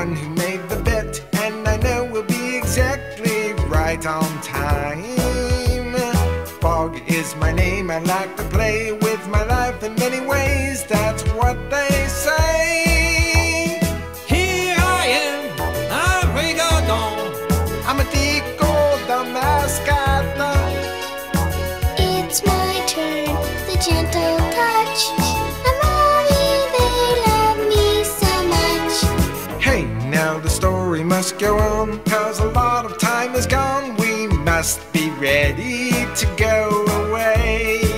one who made the bet, and I know we'll be exactly right on time. Fog is my name, I like to play with my life in many ways, that's what they say. here i am i'm a t called the mascot it's my turn the gentle must go on, cause a lot of time is gone. We must be ready to go away.